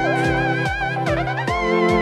ハハハハ!